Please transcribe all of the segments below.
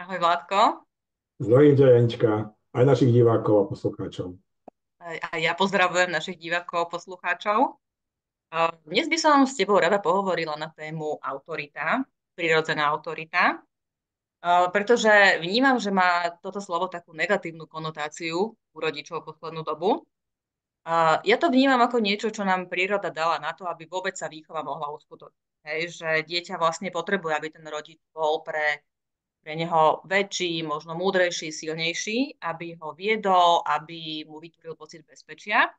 Ahoj Vládko. Zdravím ťa, Janička, aj našich divákov a poslucháčov. A ja pozdravujem našich divákov a poslucháčov. Dnes by som s tebou rada pohovorila na tému autorita, prirodzená autorita, pretože vnímam, že má toto slovo takú negatívnu konotáciu u rodičov poslednú dobu. Ja to vnímam ako niečo, čo nám príroda dala na to, aby vôbec sa výchova mohla uskutočniť. Hej, že dieťa vlastne potrebuje, aby ten rodič bol pre pre neho väčší, možno múdrejší, silnejší, aby ho viedol, aby mu vytvoril pocit bezpečia.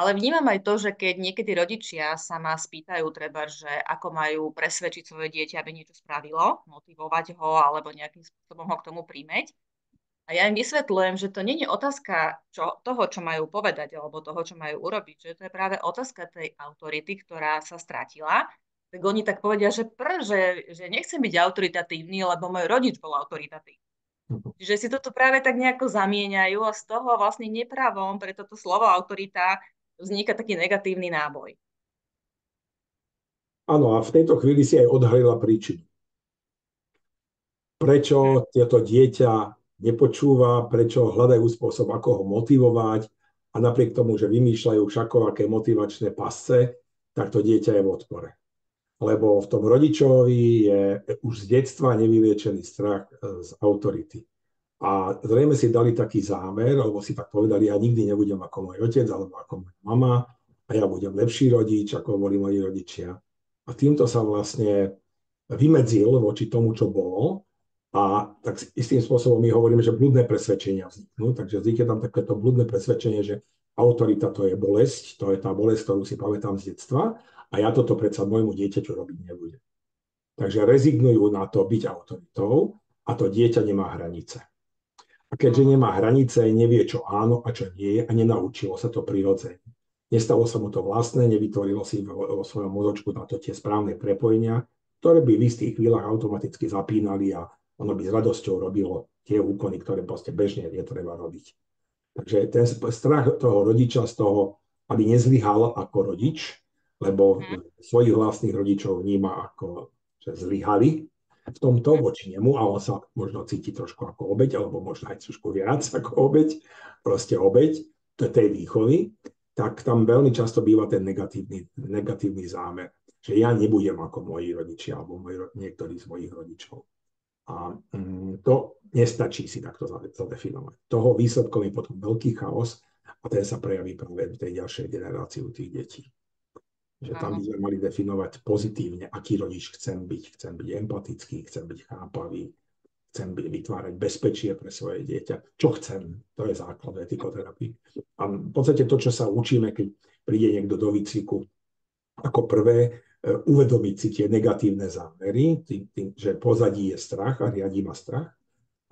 Ale vnímam aj to, že keď niekedy rodičia sa ma spýtajú treba, že ako majú presvedčiť svoje dieťa, aby niečo spravilo, motivovať ho alebo nejakým spôsobom ho k tomu príjmeť. A ja im vysvetľujem, že to nie je otázka čo, toho, čo majú povedať alebo toho, čo majú urobiť, že to je práve otázka tej autority, ktorá sa stratila tak oni tak povedia, že pr, že, že nechcem byť autoritatívny, lebo môj rodič bol autoritatívny. Čiže si toto práve tak nejako zamieňajú a z toho vlastne nepravom pre toto slovo autorita vzniká taký negatívny náboj. Áno, a v tejto chvíli si aj odhalila príčinu. Prečo tieto dieťa nepočúva, prečo hľadajú spôsob, ako ho motivovať a napriek tomu, že vymýšľajú všakovaké motivačné pasce, tak to dieťa je v odpore lebo v tom rodičovi je už z detstva nevyliečený strach e, z autority. A zrejme si dali taký zámer, alebo si tak povedali, ja nikdy nebudem ako môj otec alebo ako moja mama a ja budem lepší rodič, ako boli moji rodičia. A týmto sa vlastne vymedzil voči tomu, čo bolo. A tak istým spôsobom my hovoríme, že blúdne presvedčenia vzniknú. Takže vznikne tam takéto blúdne presvedčenie, že autorita to je bolesť, to je tá bolesť, ktorú si pamätám z detstva a ja toto predsa môjmu dieťaťu robiť nebudem. Takže rezignujú na to byť autoritou a to dieťa nemá hranice. A keďže nemá hranice, nevie, čo áno a čo nie je a nenaučilo sa to prirodzene. Nestalo sa mu to vlastné, nevytvorilo si vo, vo svojom mozočku na to tie správne prepojenia, ktoré by v istých chvíľach automaticky zapínali a ono by s radosťou robilo tie úkony, ktoré proste bežne je treba robiť. Takže ten strach toho rodiča z toho, aby nezlyhal ako rodič, lebo hmm. svojich vlastných rodičov vníma ako, že zlyhali v tomto mhm. voči nemu a on sa možno cíti trošku ako obeď, alebo možno aj trošku viac ako obeď, proste obeď tej výchovy, tak tam veľmi často býva ten negatívny, negatívny zámer, že ja nebudem ako moji rodičia alebo moji, niektorí z mojich rodičov. A mm, to nestačí si takto zadefinovať. Toho výsledkom je potom veľký chaos a ten sa prejaví práve v tej ďalšej generácii u tých detí. Že tam by sme mali definovať pozitívne, aký rodič chcem byť. Chcem byť empatický, chcem byť chápavý, chcem byť, vytvárať bezpečie pre svoje dieťa. Čo chcem? To je základ etikoterapii. A v podstate to, čo sa učíme, keď príde niekto do výcviku, ako prvé, e, uvedomiť si tie negatívne zámery, tým, tým, že pozadí je strach a riadí ma strach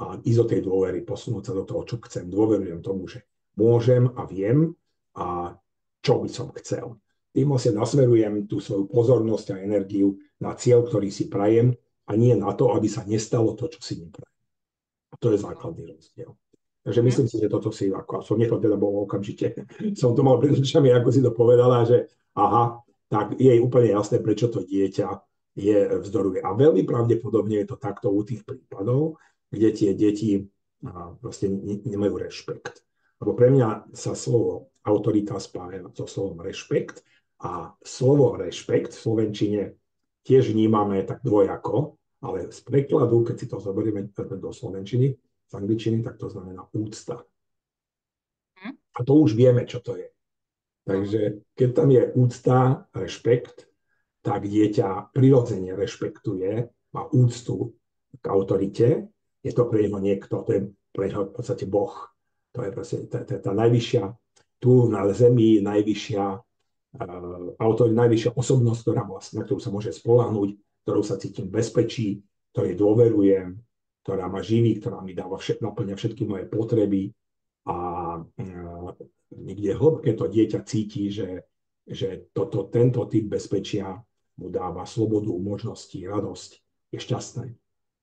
a ísť do tej dôvery, posunúť sa do toho, čo chcem. Dôverujem tomu, že môžem a viem a čo by som chcel tým vlastne nasmerujem tú svoju pozornosť a energiu na cieľ, ktorý si prajem a nie na to, aby sa nestalo to, čo si neprajem. A to je základný rozdiel. Takže myslím si, že toto si, ako som nechal teda bol okamžite, som to mal pred ako si to povedala, že aha, tak je úplne jasné, prečo to dieťa je vzdoruje. A veľmi pravdepodobne je to takto u tých prípadov, kde tie deti vlastne nemajú rešpekt. Lebo pre mňa sa slovo autorita spája so slovom rešpekt a slovo rešpekt v Slovenčine tiež vnímame tak dvojako, ale z prekladu, keď si to zoberieme do Slovenčiny, z angličtiny, tak to znamená úcta. Hm? A to už vieme, čo to je. Takže keď tam je úcta, rešpekt, tak dieťa prirodzene rešpektuje, má úctu k autorite, je to pre neho niekto, to je pre neho v podstate Boh. To je proste tá, tá, tá najvyššia, tu na zemi najvyššia autor je najvyššia osobnosť, ktorá vlastne, na ktorú sa môže spolahnúť, ktorou sa cítim bezpečí, ktorej dôverujem, ktorá ma živí, ktorá mi dáva všet, naplňa všetky moje potreby a uh, niekde hlbké to dieťa cíti, že, že toto, tento typ bezpečia mu dáva slobodu, možnosti, radosť, je šťastné.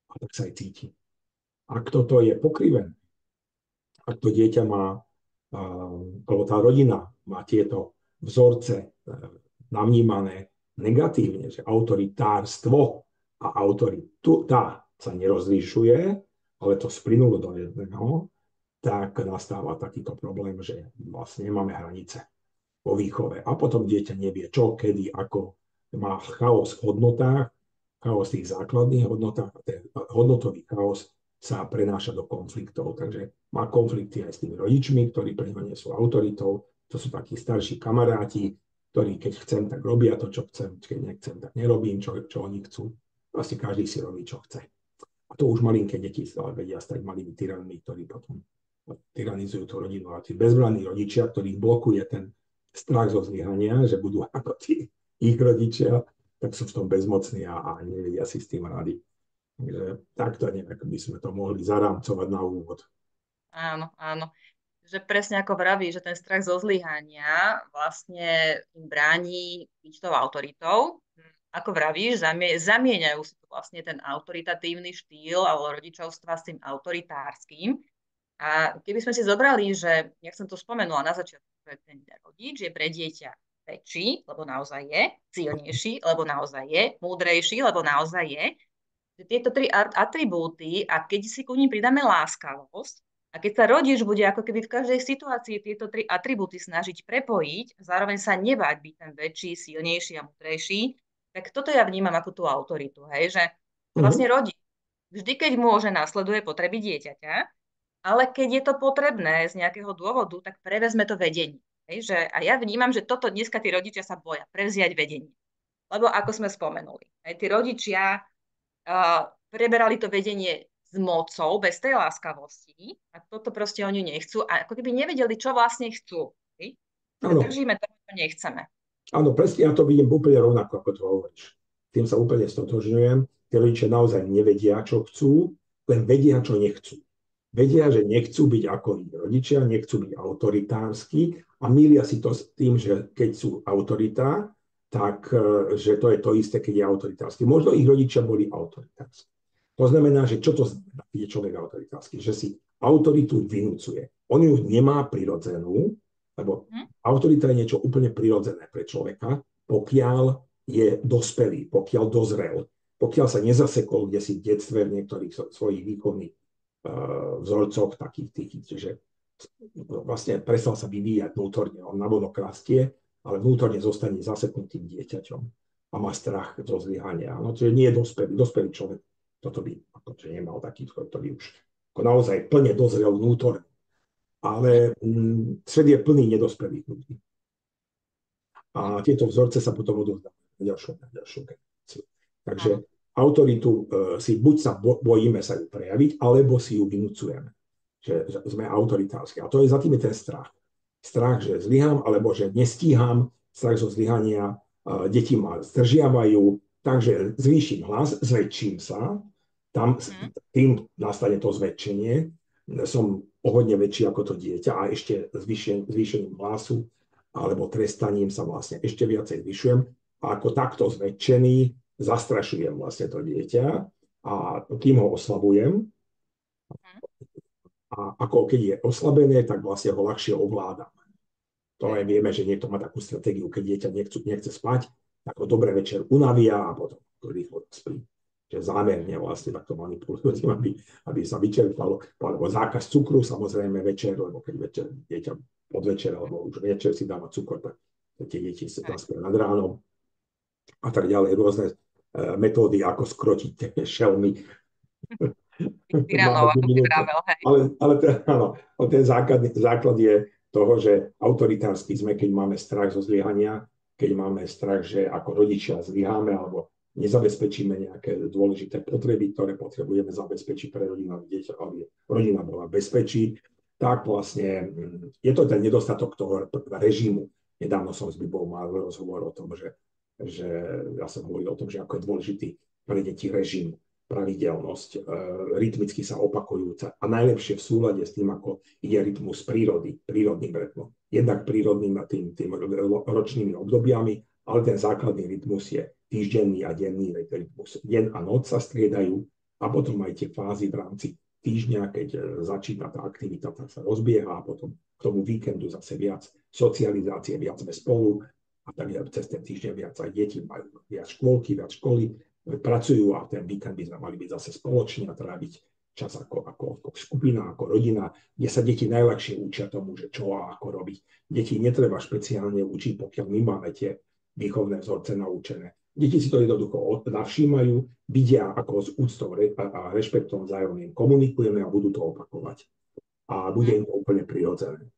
A tak sa aj cíti. Ak toto je pokrivené, ak to dieťa má, uh, alebo tá rodina má tieto vzorce e, navnímané negatívne, že autoritárstvo a autoritá sa nerozlišuje, ale to splynulo do jedného, tak nastáva takýto problém, že vlastne nemáme hranice vo výchove. A potom dieťa nevie čo, kedy, ako. Má chaos v hodnotách, chaos v tých základných hodnotách a ten hodnotový chaos sa prenáša do konfliktov. Takže má konflikty aj s tými rodičmi, ktorí pre ňa nie sú autoritou. To sú takí starší kamaráti, ktorí keď chcem, tak robia to, čo chcem, keď nechcem, tak nerobím, čo, čo oni chcú. Vlastne každý si robí, čo chce. A to už malinké deti sa vedia stať malými tyranmi, ktorí potom tyranizujú tú rodinu. A tí bezbranní rodičia, ktorých blokuje ten strach zo zlyhania, že budú ako tí ich rodičia, tak sú v tom bezmocní a, a nevedia si s tým rady. Takže takto neviem, by sme to mohli zarámcovať na úvod. Áno, áno. Že presne ako vraví, že ten strach zo zlyhania vlastne im bráni byť tou autoritou. Ako vravíš, zamie, zamieňajú si to vlastne ten autoritatívny štýl alebo rodičovstva s tým autoritárským. A keby sme si zobrali, že, jak som to spomenula na začiatku, že ten rodič je pre dieťa väčší, lebo naozaj je, silnejší, lebo naozaj je, múdrejší, lebo naozaj je. Tieto tri atribúty, a keď si ku ním pridáme láskavosť, a keď sa rodič bude ako keby v každej situácii tieto tri atribúty snažiť prepojiť, zároveň sa nebať byť ten väčší, silnejší a múdrejší, tak toto ja vnímam ako tú autoritu, hej, že mhm. vlastne rodič vždy, keď môže, následuje potreby dieťaťa, ale keď je to potrebné z nejakého dôvodu, tak prevezme to vedenie. Hej, že, a ja vnímam, že toto dneska tí rodičia sa boja, prevziať vedenie. Lebo ako sme spomenuli, hej, tí rodičia uh, preberali to vedenie mocou, bez tej láskavosti a toto proste oni nechcú a ako keby nevedeli, čo vlastne chcú. Držíme to, čo nechceme. Áno, presne, ja to vidím úplne rovnako, ako to hovoríš. Tým sa úplne stotožňujem. Tí rodičia naozaj nevedia, čo chcú, len vedia, čo nechcú. Vedia, že nechcú byť ako ich rodičia, nechcú byť autoritársky a milia si to s tým, že keď sú autoritá, tak e, že to je to isté, keď je autoritársky. Možno ich rodičia boli autoritársky. To znamená, že čo to je človek autoritársky? Že si autoritu vynúcuje. On ju nemá prirodzenú, lebo hm? autorita je niečo úplne prirodzené pre človeka, pokiaľ je dospelý, pokiaľ dozrel, pokiaľ sa nezasekol kde si v detstve v niektorých svojich výkonných vzorcoch takých tých, že vlastne prestal sa vyvíjať vnútorne. On navonok rastie, ale vnútorne zostane zaseknutým dieťaťom a má strach zo zlyhania. No, čiže nie je dospelý. Dospelý človek toto by akože nemal taký, ktorý už ako naozaj plne dozrel vnútorne. Ale mm, svet je plný nedospelých ľudí. A tieto vzorce sa potom odovzdávajú na ďalšiu, na ďalšiu generáciu. Takže autoritu e, si buď sa bojíme sa ju prejaviť, alebo si ju vynúcujeme, že, že sme autoritársky. A to je za tým je ten strach. Strach, že zlyhám, alebo že nestíham, strach zo zlyhania, e, deti ma zdržiavajú, takže zvýšim hlas, zväčším sa, tam mhm. tým nastane to zväčšenie, som o hodne väčší ako to dieťa a ešte zvýšen, zvýšením hlasu alebo trestaním sa vlastne ešte viacej zvyšujem. A ako takto zväčšený zastrašujem vlastne to dieťa a tým ho oslabujem. A ako keď je oslabené, tak vlastne ho ľahšie ovládam. To aj vieme, že niekto má takú stratégiu, keď dieťa nechce, nechce spať, tak ho dobre večer unavia a potom rýchlo spí. Že zámerne vlastne takto manipulujú, aby, aby sa vyčerpalo. Alebo zákaz cukru samozrejme večer, lebo keď večer dieťa podvečer alebo už večer si dáva cukor, tak tie deti sa zaspia nad ránom a tak ďalej. Rôzne Eh, metódy, ako skrotiť tie šelmy. Tyránov, ale, ale, ten, áno, ale ten základ, základ je toho, že autoritársky sme, keď máme strach zo zlyhania, keď máme strach, že ako rodičia zlyháme alebo nezabezpečíme nejaké dôležité potreby, ktoré potrebujeme zabezpečiť pre rodinu, aby, dieťa, aby rodina bola bezpečí, tak vlastne mm, je to ten nedostatok toho režimu. Nedávno som s Bibou mal rozhovor o tom, že že ja som hovoril o tom, že ako je dôležitý pre deti režim, pravidelnosť, e, rytmicky sa opakujúca a najlepšie v súlade s tým, ako ide rytmus prírody, prírodným rytmom. Jednak prírodným a tým, tým ročnými obdobiami, ale ten základný rytmus je týždenný a denný rytmus. Deň a noc sa striedajú a potom aj tie fázy v rámci týždňa, keď e, začína tá aktivita, tak sa rozbieha a potom k tomu víkendu zase viac socializácie, viac sme spolu, a tak cez ten týždeň viac aj deti majú viac škôlky, viac školy, pracujú a ten víkend by sme mali byť zase spoločne a tráviť čas ako, ako, ako skupina, ako rodina, kde sa deti najľahšie učia tomu, že čo a ako robiť. Deti netreba špeciálne učiť, pokiaľ my máme tie výchovné vzorce naučené. Deti si to jednoducho navšímajú, vidia, ako s úctou a rešpektom vzájomným komunikujeme a budú to opakovať. A bude im to úplne prirodzené.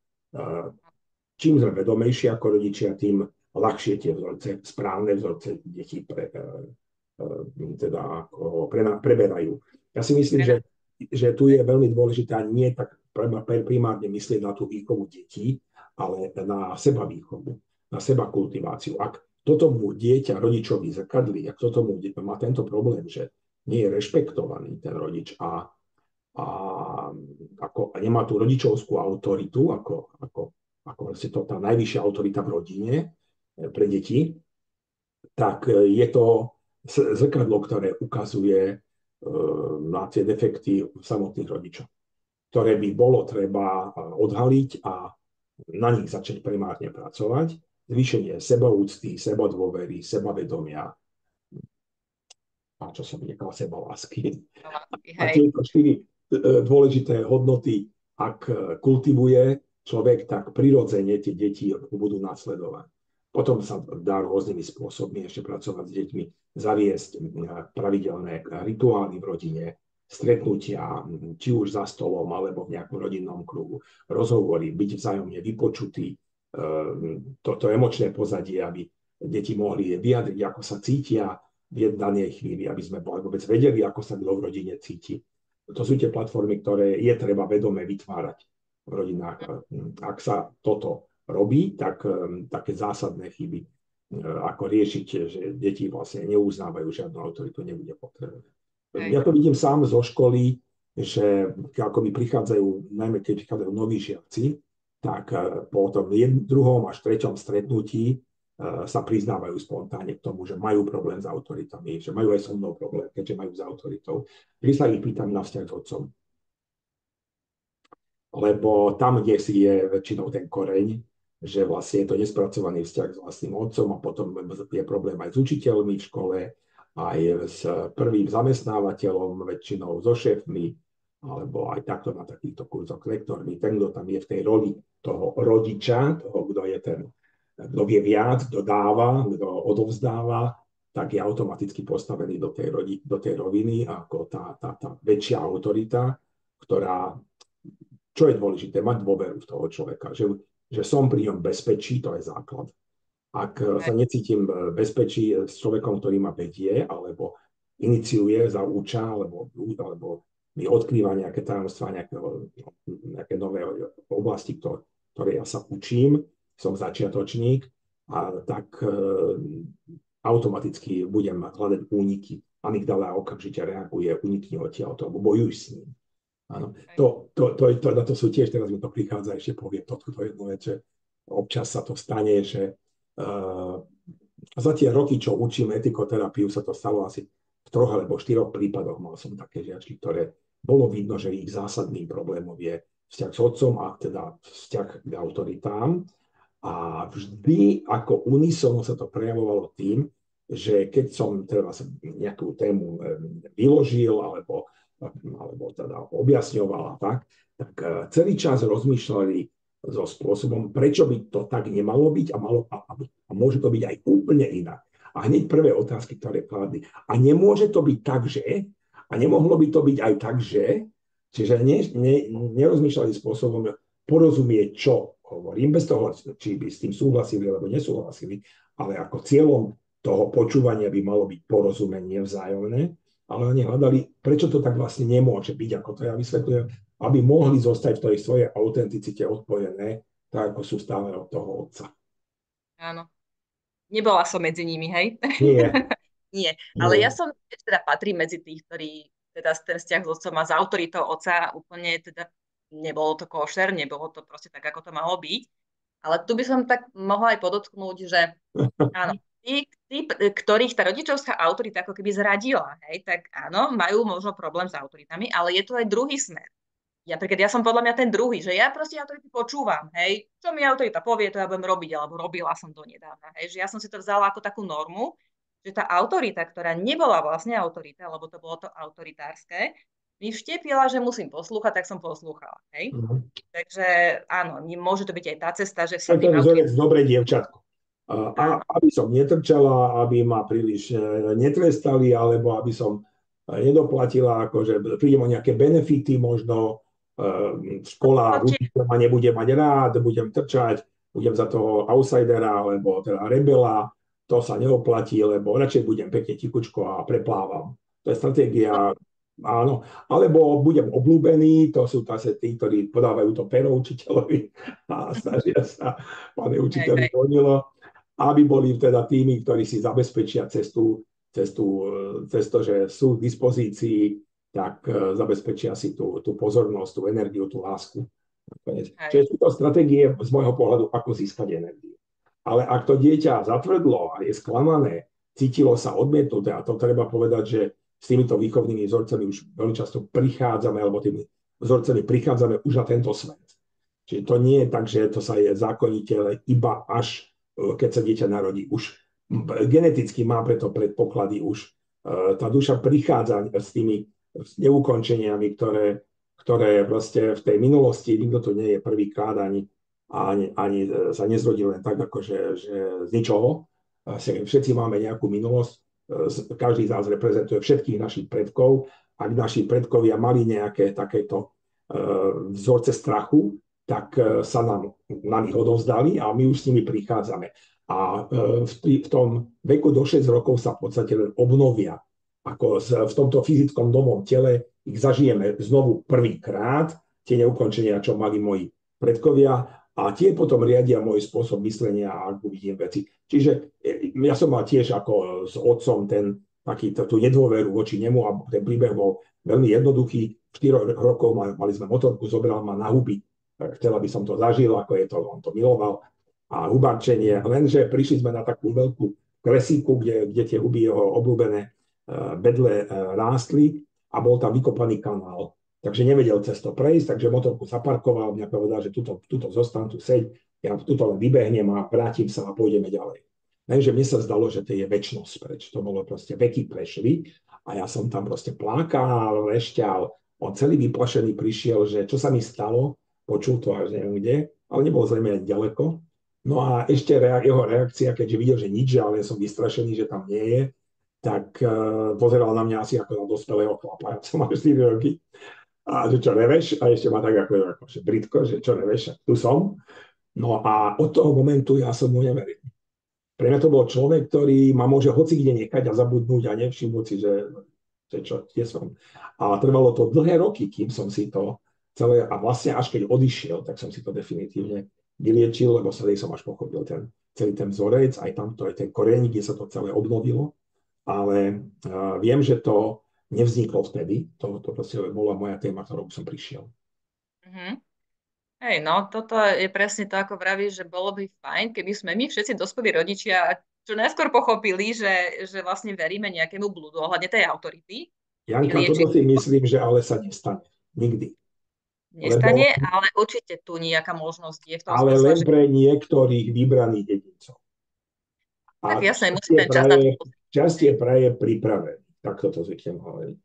Čím sme vedomejší ako rodičia, tým ľahšie tie vzorce, správne vzorce detí pre, e, e, teda pre, preberajú. Ja si myslím, že, že tu je veľmi dôležité nie tak primárne myslieť na tú výchovu detí, ale na seba výchovu, na seba kultiváciu. Ak toto mu dieťa rodičovi zrkadlí, ak toto mu má tento problém, že nie je rešpektovaný ten rodič a, a, ako, a nemá tú rodičovskú autoritu, ako, ako, ako vlastne to tá najvyššia autorita v rodine e, pre deti, tak e, je to zrkadlo, ktoré ukazuje e, na tie defekty samotných rodičov, ktoré by bolo treba odhaliť a na nich začať primárne pracovať zvýšenie sebaúcty, sebadôvery, sebavedomia a čo som nechal, sebalásky. A tieto štyri e, dôležité hodnoty, ak kultivuje človek, tak prirodzene tie deti budú nasledovať. Potom sa dá rôznymi spôsobmi ešte pracovať s deťmi, zaviesť pravidelné rituály v rodine, stretnutia, či už za stolom, alebo v nejakom rodinnom kruhu, rozhovory, byť vzájomne vypočutý, toto emočné pozadie, aby deti mohli vyjadriť, ako sa cítia v danej chvíli, aby sme vôbec vedeli, ako sa kto v rodine cíti. To sú tie platformy, ktoré je treba vedome vytvárať v rodinách. Ehm, ak sa toto robí, tak ehm, také zásadné chyby, ako riešiť, že deti vlastne neuznávajú žiadnu autoritu, nebude potrebné. Ja to vidím sám zo školy, že ako mi prichádzajú, najmä keď prichádzajú noví žiaci, tak e, po tom druhom až treťom stretnutí e, sa priznávajú spontánne k tomu, že majú problém s autoritami, že majú aj so mnou problém, keďže majú s autoritou. Vždy sa ich pýtam na vzťah s otcom. Lebo tam, kde si je väčšinou ten koreň, že vlastne je to nespracovaný vzťah s vlastným otcom a potom je problém aj s učiteľmi v škole, aj s prvým zamestnávateľom, väčšinou so šéfmi, alebo aj takto na takýchto kurzoch lektormi, ten, kto tam je v tej roli toho rodiča, toho, kto je ten, kto vie viac, kto dáva, kto odovzdáva, tak je automaticky postavený do tej, rodi, do tej roviny ako tá, tá, tá väčšia autorita, ktorá, čo je dôležité, mať dôveru v toho človeka, že, že som pri ňom bezpečí, to je základ. Ak sa necítim bezpečí s človekom, ktorý ma vedie, alebo iniciuje, zauča, alebo, alebo mi odkrýva nejaké tajomstvá, nejaké, nové oblasti, ktoré ja sa učím, som začiatočník a tak e, automaticky budem hľadať úniky. Amygdala okamžite reaguje, unikni odtiaľ to, bojuj s ním. Áno. To, to, to, to, to, to sú tiež, teraz mi to prichádza, ešte poviem toto to jednu že občas sa to stane, že uh, za tie roky, čo učím etikoterapiu, sa to stalo asi v troch alebo štyroch prípadoch. Mal som také žiačky, ktoré bolo vidno, že ich zásadným problémom je vzťah s otcom a teda vzťah k autoritám. A vždy ako unisono sa to prejavovalo tým, že keď som teda nejakú tému vyložil alebo, alebo teda objasňoval a tak, tak e, celý čas rozmýšľali so spôsobom, prečo by to tak nemalo byť a, malo, a, a môže to byť aj úplne inak. A hneď prvé otázky, ktoré kladli. A nemôže to byť tak, že a nemohlo by to byť aj tak, že, čiže ne, ne, nerozmýšľali spôsobom porozumieť, čo hovorím, bez toho, či by s tým súhlasili alebo nesúhlasili, ale ako cieľom toho počúvania by malo byť porozumenie vzájomné, ale oni hľadali, prečo to tak vlastne nemôže byť, ako to ja vysvetľujem, aby mohli zostať v tej svojej autenticite odpojené, tak ako sú stále od toho otca. Áno. Nebola som medzi nimi, hej? Nie. Nie, ale ja som teda patrím medzi tých, ktorí teda ten vzťah s otcom a s autoritou otca úplne teda nebolo to košer, nebolo to proste tak, ako to malo byť. Ale tu by som tak mohla aj podotknúť, že áno, tí, tí, ktorých tá rodičovská autorita ako keby zradila, hej, tak áno, majú možno problém s autoritami, ale je tu aj druhý smer. Ja, napríklad ja som podľa mňa ten druhý, že ja proste autority počúvam, hej, čo mi autorita povie, to ja budem robiť, alebo robila som to nedávno, hej, že ja som si to vzala ako takú normu že tá autorita, ktorá nebola vlastne autorita, lebo to bolo to autoritárske, mi vštepila, že musím poslúchať, tak som poslúchala. Hej? Uh-huh. Takže áno, môže to byť aj tá cesta, že si... To je vzorec dobre dievčatko. A, a aby som netrčala, aby ma príliš e, netrestali, alebo aby som e, nedoplatila, akože prídem o nejaké benefity, možno e, škola, učiteľ ma nebude mať rád, budem trčať, budem za toho outsidera, alebo teda rebela, to sa neoplatí, lebo radšej budem pekne tikučko a preplávam. To je stratégia áno. Alebo budem obľúbený, to sú zase tí, ktorí podávajú to pero učiteľovi a snažia sa, pane učiteľi, donilo, aby boli teda tými, ktorí si zabezpečia cestu, cestu, cez to, že sú v dispozícii, tak e, zabezpečia si tú, tú pozornosť, tú energiu, tú lásku. Čiže sú to stratégie z môjho pohľadu, ako získať energiu. Ale ak to dieťa zatvrdlo a je sklamané, cítilo sa odmietnuté, a to treba povedať, že s týmito výchovnými vzorcami už veľmi často prichádzame, alebo tými vzorcami prichádzame už na tento svet. Čiže to nie je tak, že to sa je zákonite iba až e, keď sa dieťa narodí. Už geneticky má preto predpoklady už. E, tá duša prichádza s tými neukončeniami, ktoré, ktoré proste v tej minulosti, nikto to nie je prvýkrát ani, ani, ani sa nezrodil len tak, ako že, z ničoho. Všetci máme nejakú minulosť, každý z nás reprezentuje všetkých našich predkov. Ak naši predkovia mali nejaké takéto e, vzorce strachu, tak e, sa nám na nich odovzdali a my už s nimi prichádzame. A e, v tom veku do 6 rokov sa v podstate len obnovia. Ako v tomto fyzickom domom tele ich zažijeme znovu prvýkrát, tie neukončenia, čo mali moji predkovia a tie potom riadia môj spôsob myslenia a ako vidím veci. Čiže e, ja som mal tiež ako s otcom ten, taký, tú nedôveru voči nemu a ten príbeh bol veľmi jednoduchý. V 4 rokov mali sme motorku, zobral ma na huby. Chcela by som to zažil, ako je to, on to miloval. A hubarčenie, lenže prišli sme na takú veľkú kresíku, kde, kde tie huby jeho obľúbené e, bedle e, rástli a bol tam vykopaný kanál takže nevedel cez to prejsť, takže motorku zaparkoval, mňa povedal, že tuto, tuto zostan, tu seď, ja tuto len vybehnem a vrátim sa a pôjdeme ďalej. Lenže mne sa zdalo, že to je väčšnosť preč. To bolo proste veky prešli a ja som tam proste plakal, rešťal. On celý vyplašený prišiel, že čo sa mi stalo, počul to až neviem kde, ale nebol zrejme ani ďaleko. No a ešte rea- jeho reakcia, keďže videl, že nič, ale som vystrašený, že tam nie je, tak uh, pozeral na mňa asi ako na dospelého chlapa. Ja som mal 4 roky a že čo reveš, a ešte ma tak ako, ako že Britko, že čo reveš, tu som. No a od toho momentu ja som mu neveril. Pre mňa to bol človek, ktorý ma môže hoci kde nechať a zabudnúť a nevšimnúť si, že, že čo, kde som. A trvalo to dlhé roky, kým som si to celé, a vlastne až keď odišiel, tak som si to definitívne vyliečil, lebo celý som až pochopil ten, celý ten vzorec, aj tam to je ten koreň, kde sa to celé obnovilo. Ale uh, viem, že to nevzniklo vtedy. To, to proste bola moja téma, ktorou som prišiel. Mm-hmm. Hej, no toto je presne to, ako vravíš, že bolo by fajn, keby sme my všetci dospelí rodičia čo najskôr pochopili, že, že vlastne veríme nejakému blúdu ohľadne tej autority. Janka, toto si myslím, že ale sa nestane. Nikdy. Nestane, Lebo, ale určite tu nejaká možnosť je v tom Ale len že... pre niektorých vybraných jedincov. tak jasne, musí ten čas na to Čas je praje pripravený. Takto to zvyknem hovoriť.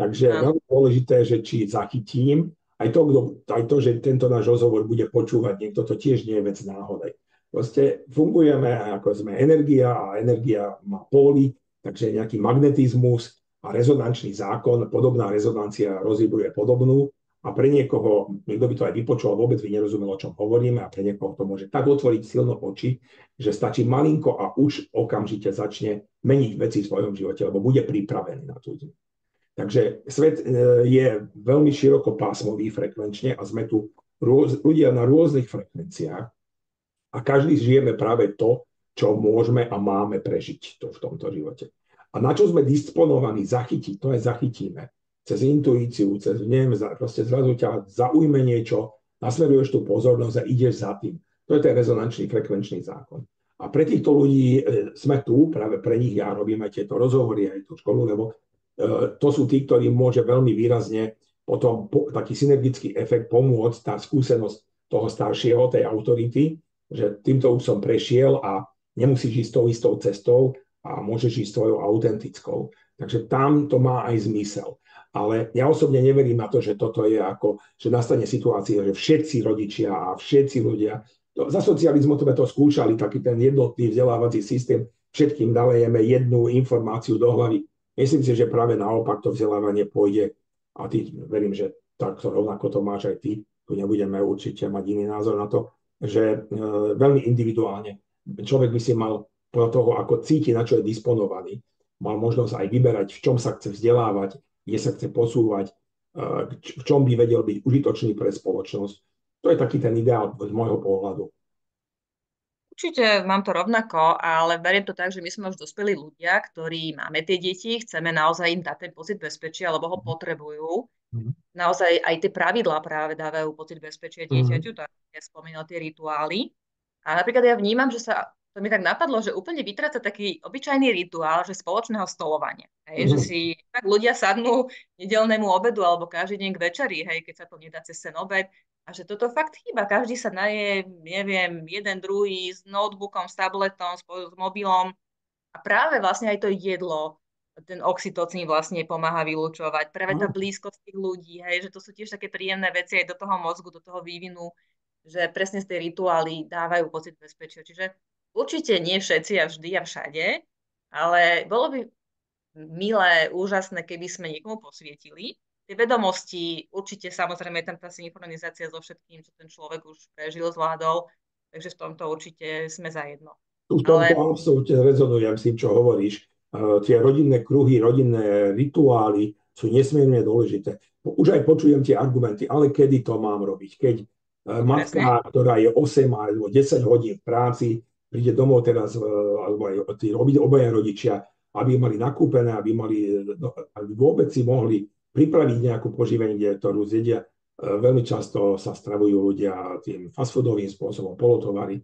Takže je veľmi dôležité, že či zachytím, aj to, kdo, aj to, že tento náš rozhovor bude počúvať niekto, to tiež nie je vec náhody. Proste fungujeme ako sme energia a energia má póly, takže nejaký magnetizmus a rezonančný zákon, podobná rezonancia rozhybuje podobnú a pre niekoho, niekto by to aj vypočul, vôbec by nerozumel, o čom hovoríme a pre niekoho to môže tak otvoriť silno oči, že stačí malinko a už okamžite začne meniť veci v svojom živote, lebo bude pripravený na tú zmenu. Takže svet e, je veľmi širokopásmový frekvenčne a sme tu rôz, ľudia na rôznych frekvenciách a každý žijeme práve to, čo môžeme a máme prežiť to v tomto živote. A na čo sme disponovaní zachytiť, to aj zachytíme. Cez intuíciu, cez neviem, proste zrazu ťa zaujme niečo, nasmeruješ tú pozornosť a ideš za tým. To je ten rezonančný frekvenčný zákon. A pre týchto ľudí e, sme tu, práve pre nich ja robím aj tieto rozhovory, aj tú školu, lebo e, to sú tí, ktorí môže veľmi výrazne potom taký synergický efekt pomôcť tá skúsenosť toho staršieho, tej autority, že týmto už som prešiel a nemusíš ísť tou istou cestou a môžeš ísť svojou autentickou. Takže tam to má aj zmysel. Ale ja osobne neverím na to, že toto je ako, že nastane situácia, že všetci rodičia a všetci ľudia, to, za socializmu sme to skúšali, taký ten jednotný vzdelávací systém, všetkým dalejeme jednu informáciu do hlavy. Myslím si, že práve naopak to vzdelávanie pôjde a ty, verím, že takto rovnako to máš aj ty, tu nebudeme určite mať iný názor na to, že e, veľmi individuálne človek by si mal podľa toho, ako cíti, na čo je disponovaný, mal možnosť aj vyberať, v čom sa chce vzdelávať, kde sa chce posúvať, eh, v čom by vedel byť užitočný pre spoločnosť. To je taký ten ideál z môjho pohľadu. Určite mám to rovnako, ale beriem to tak, že my sme už dospelí ľudia, ktorí máme tie deti, chceme naozaj im dať ten pocit bezpečia, lebo ho mhm. potrebujú. Mm. Naozaj aj tie pravidlá práve dávajú pocit bezpečia dieťaťu, mm. tak ja spomínal tie rituály. A napríklad ja vnímam, že sa to mi tak napadlo, že úplne vytráca taký obyčajný rituál, že spoločného stolovania. Hej, mm. Že mhm. si tak ľudia sadnú nedelnému obedu alebo každý deň k večeri, hej, keď sa to nedá cez ten obed. A že toto fakt chýba. Každý sa naje, neviem, jeden, druhý s notebookom, s tabletom, s, s mobilom. A práve vlastne aj to jedlo, ten oxytocín vlastne pomáha vylúčovať. Práve tá mhm. blízkosť tých ľudí, hej, že to sú tiež také príjemné veci aj do toho mozgu, do toho vývinu, že presne z tej rituály dávajú pocit bezpečia. Čiže Určite nie všetci a vždy a všade, ale bolo by milé, úžasné, keby sme niekomu posvietili. Tie vedomosti, určite samozrejme je tam tá synchronizácia so všetkým, čo ten človek už prežil, zvládol, takže v tomto určite sme zajedno. V tomto ale... absolútne rezonujem s tým, čo hovoríš. Tie rodinné kruhy, rodinné rituály sú nesmierne dôležité. Už aj počujem tie argumenty, ale kedy to mám robiť? Keď uh, matka, ktorá je 8 alebo 10 hodín v práci, príde domov teraz, e, alebo aj tí obaja rodičia, aby mali nakúpené, aby, mali, no, aby vôbec si mohli pripraviť nejakú poživenie, ktorú zjedia. E, veľmi často sa stravujú ľudia tým fast foodovým spôsobom, polotovary,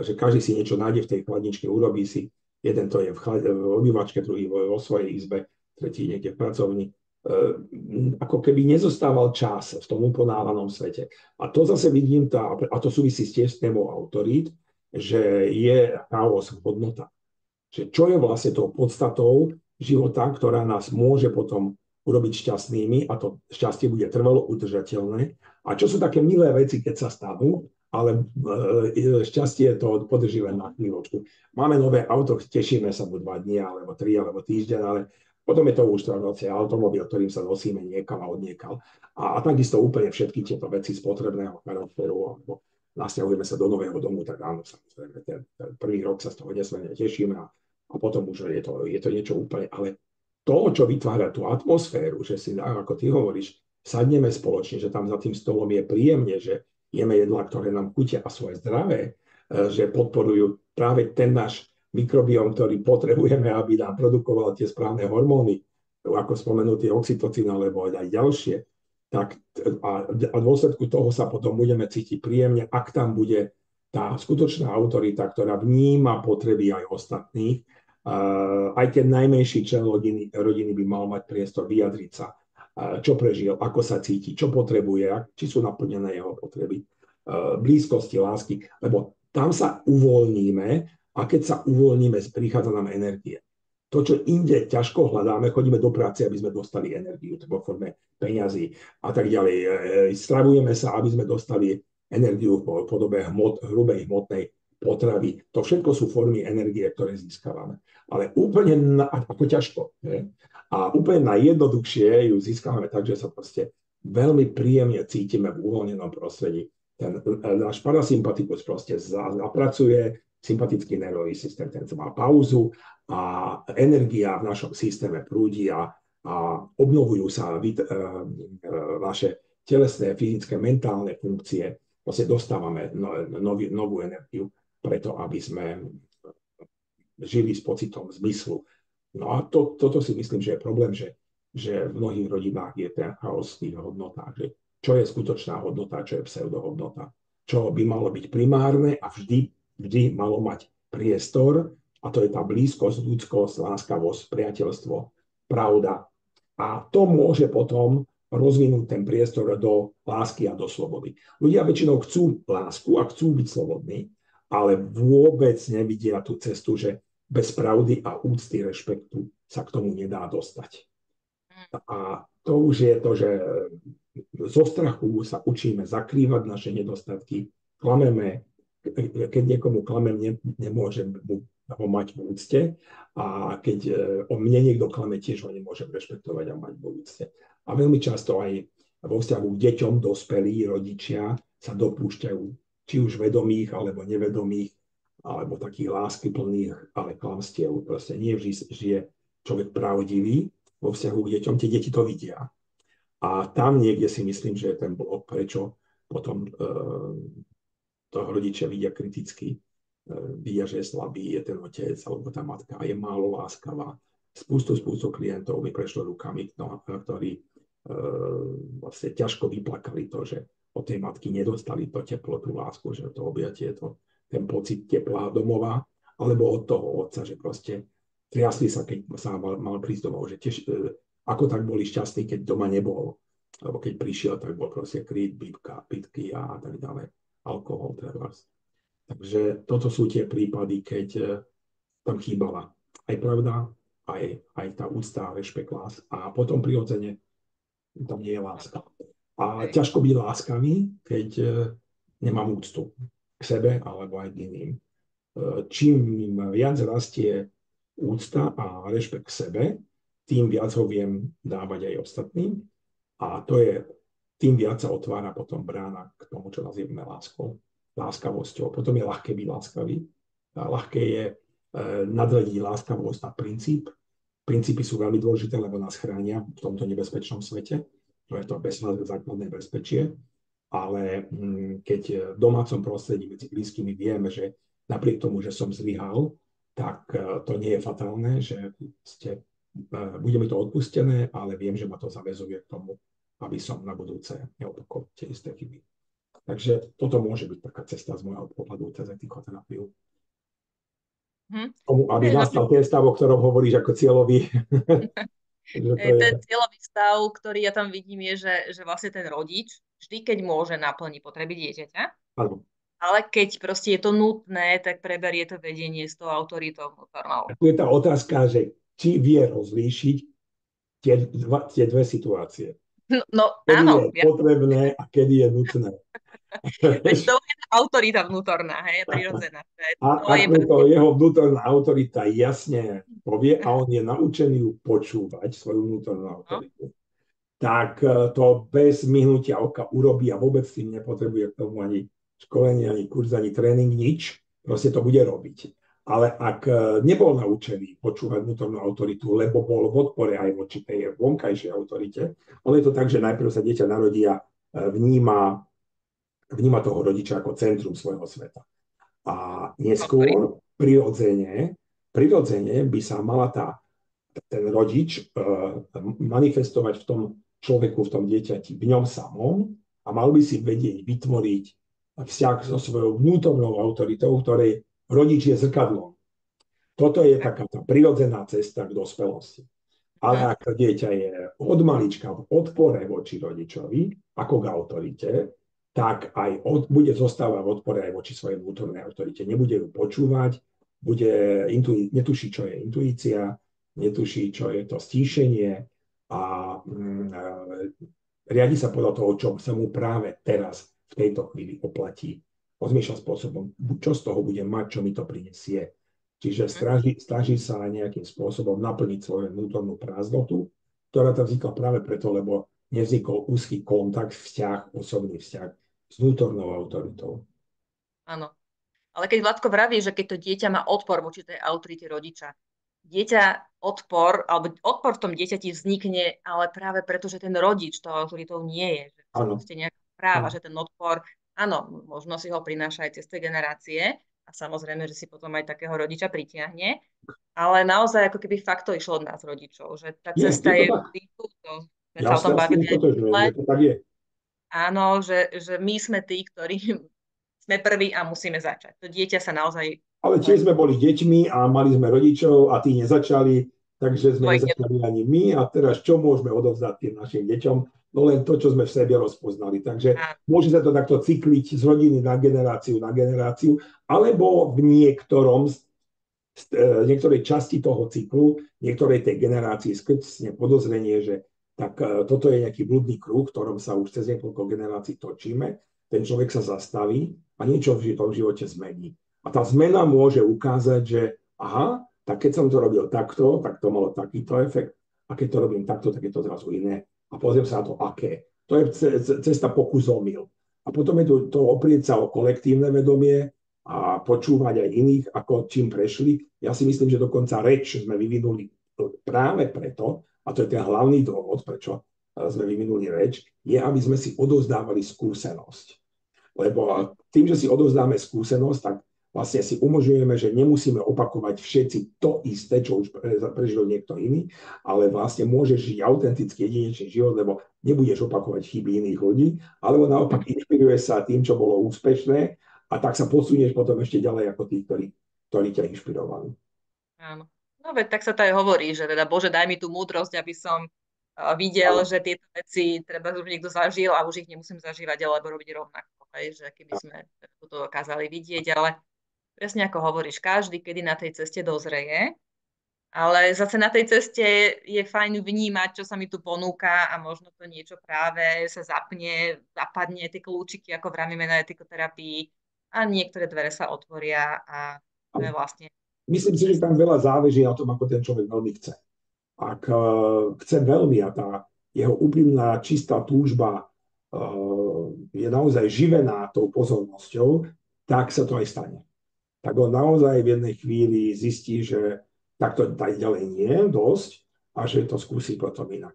že každý si niečo nájde v tej chladničke, urobí si. Jeden to je v, chlad, v obývačke, druhý vo svojej izbe, tretí niekde v pracovni. E, ako keby nezostával čas v tom uponávanom svete. A to zase vidím, tá, a to súvisí s tiež témou autorít, že je chaos hodnota. Že čo je vlastne tou podstatou života, ktorá nás môže potom urobiť šťastnými a to šťastie bude trvalo udržateľné. A čo sú také milé veci, keď sa stanú, ale e, šťastie to podrží len na chvíľočku. Máme nové auto, tešíme sa buď dva dní, alebo tri, alebo týždeň, ale potom je to už trvajúci automobil, ktorým sa nosíme niekam a odniekal. A, a takisto úplne všetky tieto veci spotrebného charakteru, alebo nasťahujeme sa do nového domu, tak áno, samozrejme, ten, ten prvý rok sa z toho nesmierne tešíme a, a potom už je to, je to niečo úplne, ale to, čo vytvára tú atmosféru, že si, ako ty hovoríš, sadneme spoločne, že tam za tým stolom je príjemne, že jeme jedlá, ktoré nám chutia a sú aj zdravé, e, že podporujú práve ten náš mikrobióm, ktorý potrebujeme, aby nám produkoval tie správne hormóny, ako spomenutý oxytocín alebo aj ďalšie tak a, v dôsledku toho sa potom budeme cítiť príjemne, ak tam bude tá skutočná autorita, ktorá vníma potreby aj ostatných. Aj ten najmenší člen rodiny, rodiny by mal mať priestor vyjadriť sa, čo prežil, ako sa cíti, čo potrebuje, či sú naplnené jeho potreby, blízkosti, lásky, lebo tam sa uvoľníme a keď sa uvoľníme, prichádza nám energie to, čo inde ťažko hľadáme, chodíme do práce, aby sme dostali energiu, vo forme peňazí a tak ďalej. E, e, stravujeme sa, aby sme dostali energiu v podobe hmot, hrubej hmotnej potravy. To všetko sú formy energie, ktoré získavame. Ale úplne na, ako ťažko. Je? A úplne najjednoduchšie ju získavame tak, že sa proste veľmi príjemne cítime v uvoľnenom prostredí. Ten e, náš parasympatikus proste zapracuje, sympatický nervový systém, ten má pauzu a energia v našom systéme prúdi a, a obnovujú sa vy, e, e, naše telesné, fyzické, mentálne funkcie. Vlastne dostávame no, nový, novú energiu preto, aby sme žili s pocitom zmyslu. No a to, toto si myslím, že je problém, že, že v mnohých rodinách je ten chaos v tých hodnotách, že čo je skutočná hodnota, čo je pseudohodnota, čo by malo byť primárne a vždy, vždy malo mať priestor a to je tá blízkosť, ľudskosť, láskavosť, priateľstvo, pravda. A to môže potom rozvinúť ten priestor do lásky a do slobody. Ľudia väčšinou chcú lásku a chcú byť slobodní, ale vôbec nevidia tú cestu, že bez pravdy a úcty, rešpektu sa k tomu nedá dostať. A to už je to, že zo strachu sa učíme zakrývať naše nedostatky, klameme, keď niekomu klamem, ne, nemôžem mu ho mať v úcte a keď e, o mne niekto klame, tiež ho nemôžem rešpektovať a mať v úcte. A veľmi často aj vo vzťahu k deťom dospelí rodičia sa dopúšťajú či už vedomých alebo nevedomých alebo takých láskyplných, ale klamstiev. Proste nie vždy žije človek pravdivý vo vzťahu k deťom, tie deti to vidia. A tam niekde si myslím, že je ten blok, prečo potom e, toho rodičia vidia kriticky, e, vidia, že je slabý, je ten otec alebo tá matka je málo láskavá. Spustu, spustu klientov mi prešlo rukami, no, ktorí e, vlastne ťažko vyplakali to, že od tej matky nedostali to teplo, tú lásku, že to objatie, to, ten pocit tepla domova, alebo od toho otca, že proste triasli sa, keď sa mal, mal prísť domov, že tiež, e, ako tak boli šťastní, keď doma nebol, alebo keď prišiel, tak bol proste kryt, bíbka, pitky a tak ďalej, alkohol treba. Takže toto sú tie prípady, keď e, tam chýbala aj pravda, aj, aj tá úcta, rešpekt, lás. A potom prirodzene tam nie je láska. A ťažko byť láskavý, keď e, nemám úctu k sebe alebo aj k iným. E, čím viac rastie úcta a rešpekt k sebe, tým viac ho viem dávať aj ostatným. A to je, tým viac sa otvára potom brána k tomu, čo nazývame láskou, láskavosťou. Potom je ľahké byť láskavý. A ľahké je e, nadlediť láskavosť na princíp. Princípy sú veľmi dôležité, lebo nás chránia v tomto nebezpečnom svete. To je to bez, základné bezpečie ale mm, keď v domácom prostredí medzi blízkymi vieme, že napriek tomu, že som zlyhal, tak e, to nie je fatálne, že ste, e, bude mi to odpustené, ale viem, že ma to zavezuje k tomu, aby som na budúce neopakoval tie isté chyby. Takže toto môže byť taká cesta z môjho pohľadu cez psychoterapiu. Hm. Tomu, aby nastal ten stav, o ktorom hovoríš ako cieľový. ten cieľový stav, ktorý ja tam vidím, je, že, že vlastne ten rodič vždy, keď môže, naplní potreby dieťaťa. Áno. Ale keď proste je to nutné, tak preberie to vedenie s tou autoritou vnútornou. Tu je tá otázka, že či vie rozlíšiť tie, dva, tie dve situácie. No, no kedy áno. je potrebné a kedy je nutné. Veď to je autorita vnútorná, hej, prirodzená. A ak je... to jeho vnútorná autorita jasne povie a on je naučený ju počúvať, svoju vnútornú no. autoritu, no tak e, to bez myhnutia oka urobí a vôbec tým nepotrebuje k tomu ani školenie, ani kurz, ani tréning, nič. Proste to bude robiť. Ale ak e, nebol naučený počúvať vnútornú autoritu, lebo bol v odpore aj voči tej vonkajšej autorite, ono je to tak, že najprv sa dieťa narodí a e, vníma, vníma toho rodiča ako centrum svojho sveta. A neskôr prirodzene, prirodzene by sa mala tá, ten rodič manifestovať v tom človeku, v tom dieťati, v ňom samom a mal by si vedieť vytvoriť vzťah so svojou vnútornou autoritou, ktorej rodič je zrkadlom. Toto je taká tá prirodzená cesta k dospelosti. Ale ak dieťa je od malička v odpore voči rodičovi, ako k autorite, tak aj od, bude zostávať v odpore aj voči svojej vnútornej autorite. Nebude ju počúvať, bude intuí, netuší, čo je intuícia, netuší, čo je to stíšenie, a mm, riadi sa podľa toho, čo sa mu práve teraz v tejto chvíli oplatí. Rozmýšľa spôsobom, čo z toho budem mať, čo mi to prinesie. Čiže snaží, snaží sa nejakým spôsobom naplniť svoju vnútornú prázdnotu, ktorá tam vznikla práve preto, lebo nevznikol úzky kontakt, vzťah, osobný vzťah s vnútornou autoritou. Áno. Ale keď Vládko vraví, že keď to dieťa má odpor voči tej autorite rodiča, dieťa odpor, alebo odpor v tom dieťati vznikne, ale práve preto, že ten rodič toho autoritou nie je. Že proste nejaká práva, ano. že ten odpor, áno, možno si ho prináša aj cez tie generácie a samozrejme, že si potom aj takého rodiča pritiahne, ale naozaj ako keby fakt to išlo od nás rodičov, že tá cesta je, je tu, to sme ja sa o tom bavili. Áno, že, že my sme tí, ktorí sme prví a musíme začať. To dieťa sa naozaj ale tiež sme boli deťmi a mali sme rodičov a tí nezačali, takže sme nezačali ani my a teraz čo môžeme odovzdať tým našim deťom? No len to, čo sme v sebe rozpoznali. Takže môže sa to takto cykliť z rodiny na generáciu na generáciu, alebo v niektorom z e, niektorej časti toho cyklu, niektorej tej generácii skrčne podozrenie, že tak toto je nejaký blúdny kruh, ktorom sa už cez niekoľko generácií točíme. Ten človek sa zastaví a niečo v tom živote zmení. A tá zmena môže ukázať, že aha, tak keď som to robil takto, tak to malo takýto efekt. A keď to robím takto, tak je to zrazu iné. A pozriem sa na to, aké. To je cesta pokus omyl. A potom je tu to oprieť sa o kolektívne vedomie a počúvať aj iných, ako čím prešli. Ja si myslím, že dokonca reč sme vyvinuli práve preto, a to je ten hlavný dôvod, prečo sme vyvinuli reč, je, aby sme si odovzdávali skúsenosť. Lebo tým, že si odovzdáme skúsenosť, tak vlastne si umožňujeme, že nemusíme opakovať všetci to isté, čo už prežil niekto iný, ale vlastne môžeš žiť autentický jedinečný život, lebo nebudeš opakovať chyby iných ľudí, alebo naopak inšpiruješ sa tým, čo bolo úspešné a tak sa posunieš potom ešte ďalej ako tí, ktorí, ktorí ťa inšpirovali. Áno. No veď tak sa to aj hovorí, že teda Bože, daj mi tú múdrosť, aby som videl, že tieto veci treba už niekto zažil a už ich nemusím zažívať alebo robiť rovnako. Hej, že keby sme to dokázali vidieť, ale presne ako hovoríš, každý kedy na tej ceste dozreje, ale zase na tej ceste je fajn vnímať, čo sa mi tu ponúka a možno to niečo práve sa zapne, zapadne tie kľúčiky, ako vravíme na etikoterapii a niektoré dvere sa otvoria a to je vlastne... Myslím si, že tam veľa záleží na tom, ako ten človek veľmi chce. Ak uh, chce veľmi a tá jeho úprimná, čistá túžba uh, je naozaj živená tou pozornosťou, tak sa to aj stane tak on naozaj v jednej chvíli zistí, že takto ďalej nie, dosť, a že to skúsi potom inak.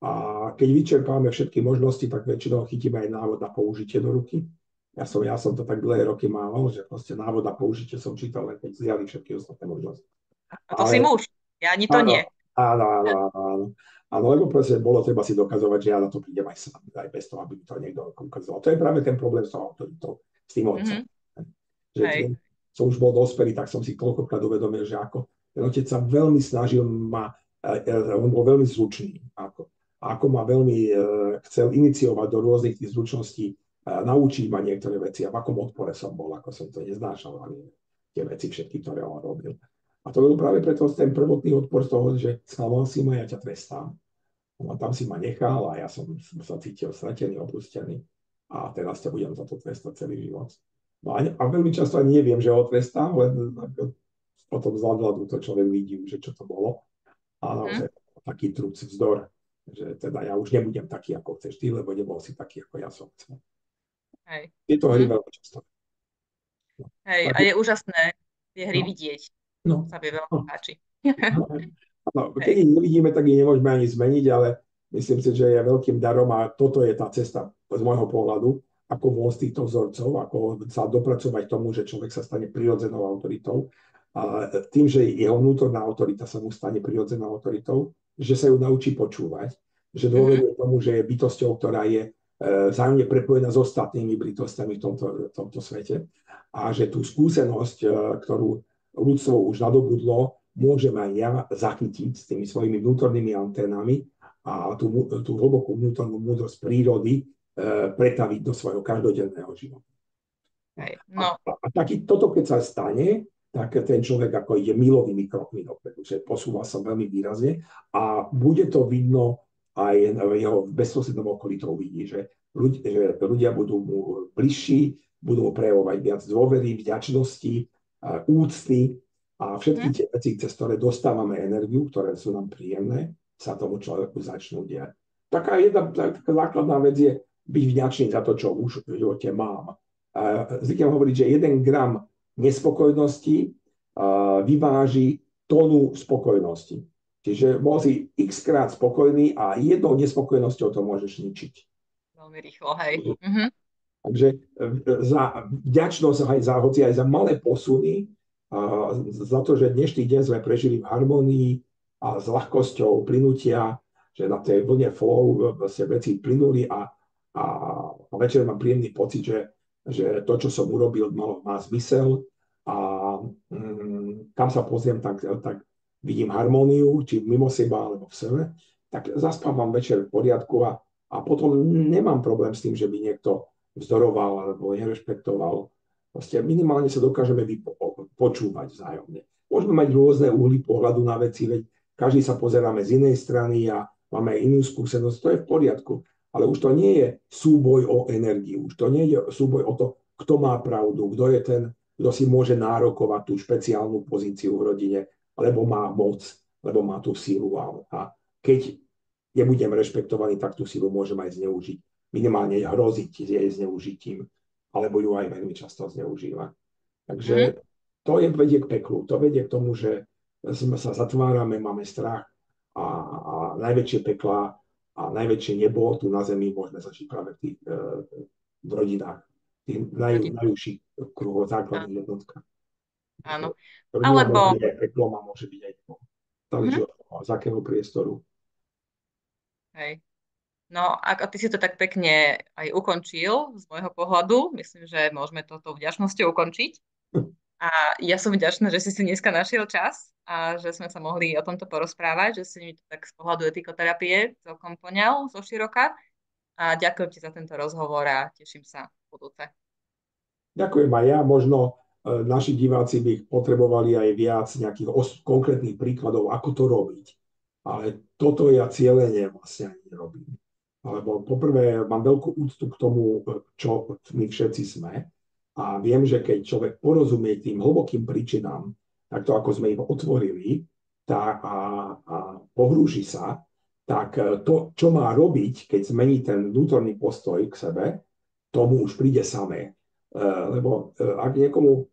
A keď vyčerpáme všetky možnosti, tak väčšinou chytíme aj návod na použitie do ruky. Ja som, ja som to tak dlhé roky mával, že proste návod na použitie som čítal, len keď zjali všetky ostatné možnosti. A to Ale, si muž, ja ani to áno, nie. Áno, áno, áno. Áno, lebo proste bolo treba si dokazovať, že ja na to prídem aj sám, aj bez toho, aby mi to niekto ukazoval. To je práve ten problém s, toho, s tým otcom. Mm-hmm. Že som už bol dospelý, tak som si toľkokrát uvedomil, že ako ten otec sa veľmi snažil ma, e, e, on bol veľmi zručný, ako, ako ma veľmi e, chcel iniciovať do rôznych tých zručností, naučiť ma niektoré veci a v akom odpore som bol, ako som to neznášal, ani tie veci všetky, ktoré on robil. A to bol práve preto ten prvotný odpor z toho, že sklamal si ma, ja ťa trestám. No, tam si ma nechal a ja som sa cítil stratený, opustený a teraz ťa budem za to trestať celý život. No a, a veľmi často ani neviem, že ho trestám, len potom z hľadu to človek vidí, že čo to bolo. A naozaj mm. taký truc vzdor, že teda ja už nebudem taký, ako chceš ty, lebo nebol si taký, ako ja som chcel. Hej. to hry mm. veľmi často. No. Hej, a je úžasné tie hry no. vidieť. No. Sa mi veľmi no. páči. No, keď ich nevidíme, tak ich nemôžeme ani zmeniť, ale myslím si, že je veľkým darom a toto je tá cesta z môjho pohľadu, ako von z týchto vzorcov, ako sa dopracovať tomu, že človek sa stane prirodzenou autoritou. A tým, že jeho vnútorná autorita sa mu stane prirodzenou autoritou, že sa ju naučí počúvať, že dôveruje tomu, že je bytosťou, ktorá je e, vzájomne prepojená s ostatnými bytostiami v tomto, v tomto svete a že tú skúsenosť, e, ktorú ľudstvo už nadobudlo, môžem aj ja zachytiť s tými svojimi vnútornými anténami a tú, tú hlbokú vnútornú múdrosť prírody pretaviť do svojho každodenného života. Hej, no. a, a taký, toto keď sa stane, tak ten človek ako ide milovými krokmi dopredu, že posúva sa veľmi výrazne a bude to vidno aj v jeho bezprostrednom okolí to uvidí, že ľudia, že ľudia budú mu bližší, budú prejavovať viac dôvery, vďačnosti, úcty a všetky mhm. tie veci, cez ktoré dostávame energiu, ktoré sú nám príjemné, sa tomu človeku začnú diať. Taká jedna taká základná vec je, byť vďačný za to, čo už v živote mám. Zvyknem hovoriť, že jeden gram nespokojnosti vyváži tónu spokojnosti. Čiže bol si x krát spokojný a jednou nespokojnosťou to môžeš ničiť. Veľmi rýchlo, hej. Mm-hmm. Takže e, za vďačnosť aj za, hoci aj za malé posuny, a za to, že dnešný deň sme prežili v harmonii a s ľahkosťou plynutia, že na tej vlne flow vlastne veci plynuli a a, večer mám príjemný pocit, že, že to, čo som urobil, malo, má zmysel a mm, kam sa pozriem, tak, tak vidím harmóniu, či mimo seba, alebo v sebe, tak zaspávam večer v poriadku a, a potom nemám problém s tým, že by niekto vzdoroval alebo nerešpektoval. Proste minimálne sa dokážeme vypo, počúvať vzájomne. Môžeme mať rôzne uhly pohľadu na veci, veď každý sa pozeráme z inej strany a máme inú skúsenosť, to je v poriadku. Ale už to nie je súboj o energiu, už to nie je súboj o to, kto má pravdu, kto je ten, kto si môže nárokovať tú špeciálnu pozíciu v rodine, lebo má moc, lebo má tú sílu. A, a keď nebudem rešpektovaný, tak tú sílu môžem aj zneužiť. Minimálne hroziť jej zneužitím, alebo ju aj veľmi často zneužíva. Takže mm. to je vedie k peklu. To vedie k tomu, že sme sa zatvárame, máme strach a, a najväčšie peklá a najväčšie nebo tu na Zemi môžeme zažiť práve v, tých, e, v rodinách, tých naj, najúžších kruhoch, základných jednotkách. Áno. Rodina Alebo... môže byť aj peklo a môže byť aj nebo. Záleží mm-hmm. z akého priestoru. Hej. No a, a ty si to tak pekne aj ukončil z môjho pohľadu. Myslím, že môžeme toto vďačnosťou ukončiť. A ja som vďačná, že si si dneska našiel čas a že sme sa mohli o tomto porozprávať, že si mi to tak z pohľadu etikoterapie celkom poňal zo široka. A ďakujem ti za tento rozhovor a teším sa v budúce. Ďakujem aj ja. Možno e, naši diváci by potrebovali aj viac nejakých os- konkrétnych príkladov, ako to robiť. Ale toto ja cieľene vlastne ani nerobím. Alebo poprvé mám veľkú úctu k tomu, e, čo my všetci sme a viem, že keď človek porozumie tým hlbokým príčinám, takto ako sme ich otvorili tá, a, a pohrúži sa, tak e, to, čo má robiť, keď zmení ten vnútorný postoj k sebe, tomu už príde samé. E, lebo e, ak niekomu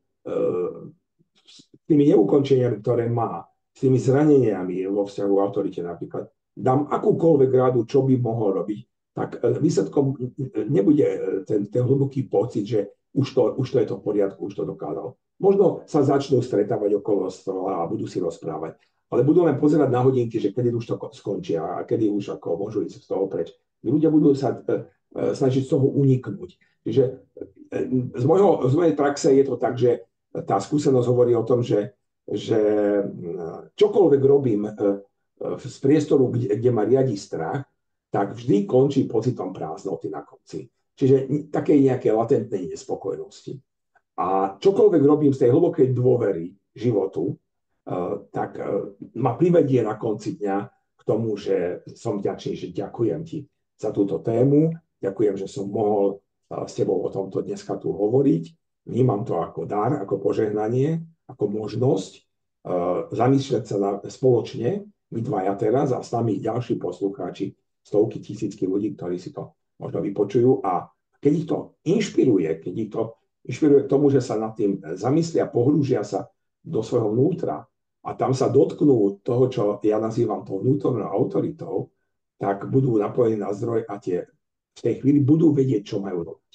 s tými neukončeniami, ktoré má, s tými zraneniami vo vzťahu autorite napríklad, dám akúkoľvek rádu, čo by mohol robiť, tak výsledkom nebude ten, ten hlboký pocit, že už to, už to je to v poriadku, už to dokázal. Možno sa začnú stretávať okolo stola a budú si rozprávať. Ale budú len pozerať na hodinky, že kedy už to skončí a kedy už ako môžu ísť z toho preč. Ľudia budú sa e, e, snažiť z toho uniknúť. Čiže e, z, mojho, z mojej praxe je to tak, že tá skúsenosť hovorí o tom, že, že čokoľvek robím z priestoru, kde, kde ma riadi strach, tak vždy končí pocitom prázdnoty na konci. Čiže také nejaké latentnej nespokojnosti. A čokoľvek robím z tej hlbokej dôvery životu, uh, tak uh, ma privedie na konci dňa k tomu, že som vďačný, že ďakujem ti za túto tému, ďakujem, že som mohol uh, s tebou o tomto dneska tu hovoriť. Vnímam to ako dar, ako požehnanie, ako možnosť zamýšľať sa spoločne, my dvaja teraz a s nami ďalší poslucháči, stovky tisícky ľudí, ktorí si to možno vypočujú a keď ich to inšpiruje, keď ich to inšpiruje k tomu, že sa nad tým zamyslia, pohrúžia sa do svojho vnútra a tam sa dotknú toho, čo ja nazývam tou vnútornou autoritou, tak budú napojení na zdroj a tie v tej chvíli budú vedieť, čo majú robiť.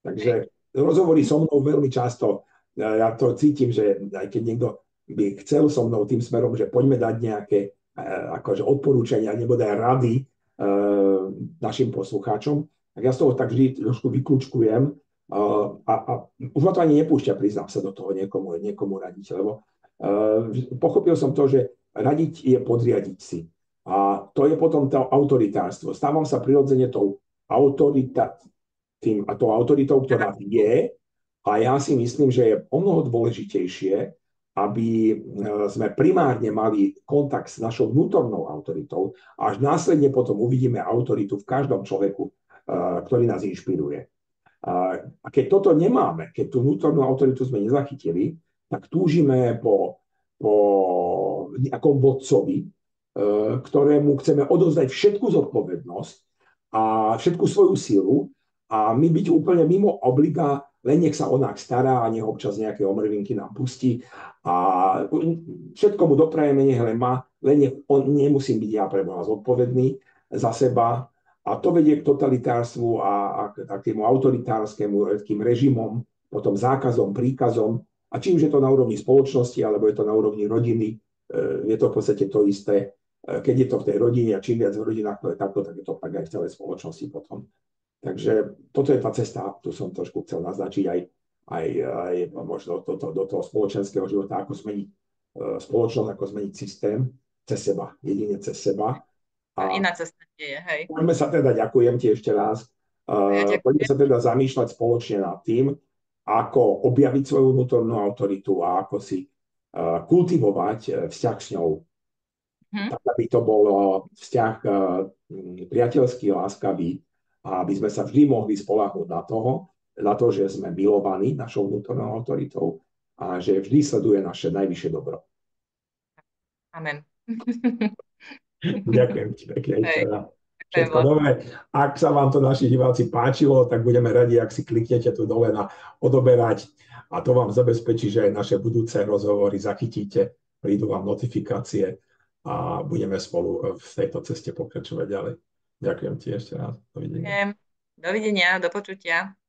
Takže rozhovory so mnou veľmi často, ja to cítim, že aj keď niekto by chcel so mnou tým smerom, že poďme dať nejaké e, akože odporúčania nebo aj rady E, našim poslucháčom, tak ja z toho tak vždy trošku vyklúčkujem a, a už ma to ani nepúšťa, priznám sa do toho niekomu, niekomu radiť, lebo uh, pochopil som to, že radiť je podriadiť si. A to je potom to autoritárstvo. Stávam sa prirodzene tou autorita, tým, a tou autoritou, ktorá je, a ja si myslím, že je o mnoho dôležitejšie aby e, sme primárne mali kontakt s našou vnútornou autoritou a až následne potom uvidíme autoritu v každom človeku, e, ktorý nás inšpiruje. A keď toto nemáme, keď tú vnútornú autoritu sme nezachytili, tak túžime po, po nejakom vodcovi, e, ktorému chceme odovzdať všetku zodpovednosť a všetku svoju silu a my byť úplne mimo obliga len nech sa onák stará a nech občas nejaké omrvinky nám pustí a všetko mu doprajeme, nech len má, len nech on, nemusím byť ja pre Boha zodpovedný za seba a to vedie k totalitárstvu a, a k takému autoritárskemu takým režimom, potom zákazom, príkazom a či už je to na úrovni spoločnosti alebo je to na úrovni rodiny, e, je to v podstate to isté. E, keď je to v tej rodine a čím viac v rodinách to je takto, tak je to tak aj v celej spoločnosti potom. Takže toto je tá cesta, tu som trošku chcel naznačiť aj, aj, aj možno do, do, do toho spoločenského života, ako zmeniť uh, spoločnosť, ako zmeniť systém cez seba, jedine cez seba. A iná cesta nie je, hej. Poďme sa teda, ďakujem ti ešte raz, uh, ja poďme sa teda zamýšľať spoločne nad tým, ako objaviť svoju vnútornú autoritu a ako si uh, kultivovať vzťah s ňou. hm. tak aby to bol vzťah priateľský, láskavý a aby sme sa vždy mohli spolahnúť na, toho, na to, že sme milovaní našou vnútornou autoritou a že vždy sleduje naše najvyššie dobro. Amen. Ďakujem ti pekne. Všetko dobré. Ak sa vám to naši diváci páčilo, tak budeme radi, ak si kliknete tu dole na odoberať a to vám zabezpečí, že aj naše budúce rozhovory zachytíte, prídu vám notifikácie a budeme spolu v tejto ceste pokračovať ďalej. Ďakujem ti ešte raz. Dovidenia. Dovidenia, do počutia.